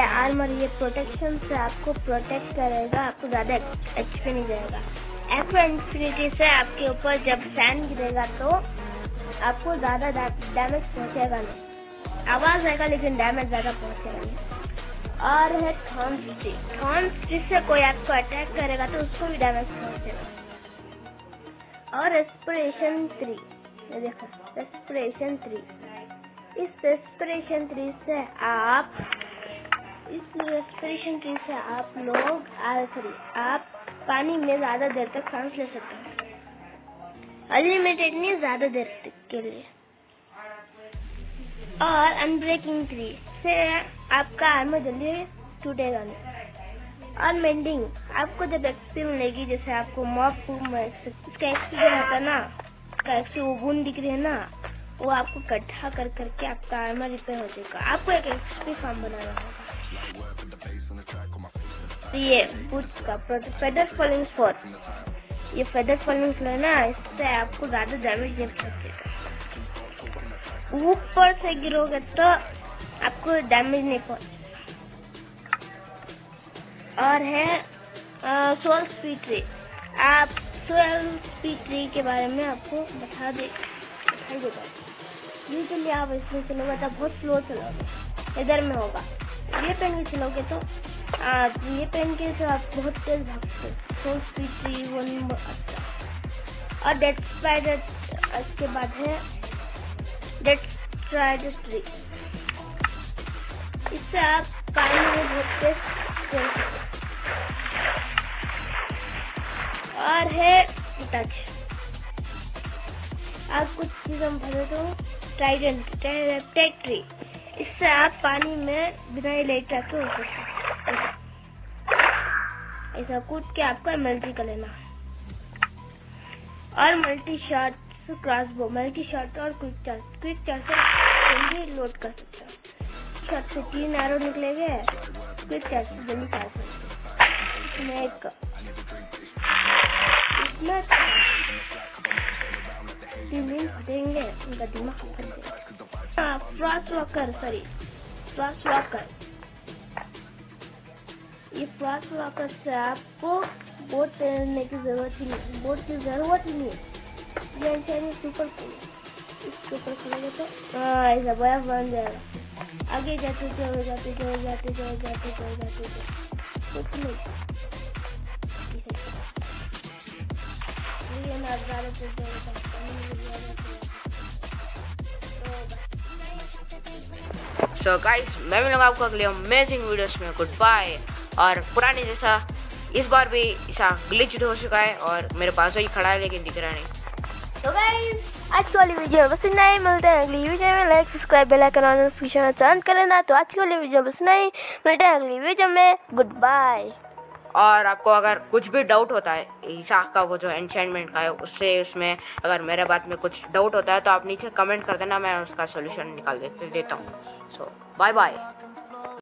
Armour ये protection से आपको प्रोटेक्ट करेगा, आपको ज़्यादा एच पी नहीं जाएगा एक्वा इन्फिनिटी से आपके ऊपर जब सैंड गिरेगा तो आपको ज़्यादा डैमेज पहुंचेगा नहीं। आवाज़ आएगा, लेकिन डैमेज ज़्यादा पहुंचेगा नहीं। और है थॉर्न ट्री थॉर्न ट्री से कोई आपको अटैक करेगा तो उसको भी डैमेज पहुंचेगा। और रेस्पिरेशन थ्री देखो रेस्पिरेशन थ्री इस रेस्पिरेशन ट्री से आप इस रेस्पिरेशन ट्री से आप लोग सॉरी आप पानी में ज़्यादा देर तक सांस ले सकते हैं। अनलिमिटेड नहीं, ज़्यादा देर तक के लिए। और अनब्रेकिंग ट्री से आपका आर्मर जल्दी टूटेगा नहीं। और मेंडिंग आपको जब एक्सपी मिलेगी, जैसे आपको मॉप इसका एक्सपी जो रहता है ना उसका एक्सपी वो बूंद दिख रही है ना वो आपको इकट्ठा कर करके आपका आर्मर रिपेयर हो जाएगा। आपको एक एक्सपी फॉर्म बनाना होगा। तो ये बूट का फेदर फॉलिंग फोर ये फेदर फॉलिंग है ना, इससे आपको ज़्यादा डैमेज नहीं पहुंचेगा ऊपर से गिरोगे तो आपको डैमेज नहीं पहुँचे और है सोल स्पीड ट्री आप सोल स्पीड ट्री के बारे में आपको बता दे देगा यूजली आप इसमें चलोगे तो बहुत स्लो चलोगे इधर में होगा। ये पेन के चलोगे तो आ, ये पेन के तो आप बहुत तेज भागते सोल स्पीड ट्री वो अच्छा और डेड स्पाइडर इसके बाद है डेड स्पाइडर ट्री इससे आप पानी में बहुत तेज खेल सकते और है टच आप कुछ चीज़ हम भरे तो ट्राइडेंट ट्री इससे आप पानी में बिना लेट रखे हो सकते हैं ऐसा कूद के आपको मल्टी कर लेना। और multi shot crossbow multi shot और क्विक चार्ज क्विक चार्ज से लोड कर सकते हो। शॉट से तीन एरो निकलेंगे क्विक चार्ज से जल्दी चार सकते इसमें एक ये फ्रॉस्ट वॉकर से आपको बोट तैरने की ज़रूरत ही नहीं बोट की ज़रूरत ही नहीं ये चाहिए सुपर कूल इसके ऊपर खोलेंगे तो हाँ ऐसा बड़ा बन जाएगा आगे जाते जाओ जाते जाओ जाते जाओ जाते जाओ जाते कुछ नहीं पे सो गाइस मैं मिलूँगा आपको अगले अमेजिंग वीडियोस में। गुड बाय और पुराने जैसा इस बार भी ऐसा ग्लिच हो चुका है और मेरे पास ही खड़ा है लेकिन दिख रहा नहीं। तो गाइस आज की वाली वीडियो बस इतना ही। मिलते हैं अगली वीडियो में। लाइक सब्सक्राइब बेल आइकन और नोटिफिकेशन चाँद कर लेना तो आज की वाली वीडियो बस इतना ही। मिलते हैं अगली वीडियो में। गुड बाय और आपको अगर कुछ भी डाउट होता है ईसा का वो जो एनशेंटमेंट का है उससे उसमें अगर मेरे बात में कुछ डाउट होता है तो आप नीचे कमेंट कर देना मैं उसका सोल्यूशन निकाल दे, देता हूँ। सो बाय बाय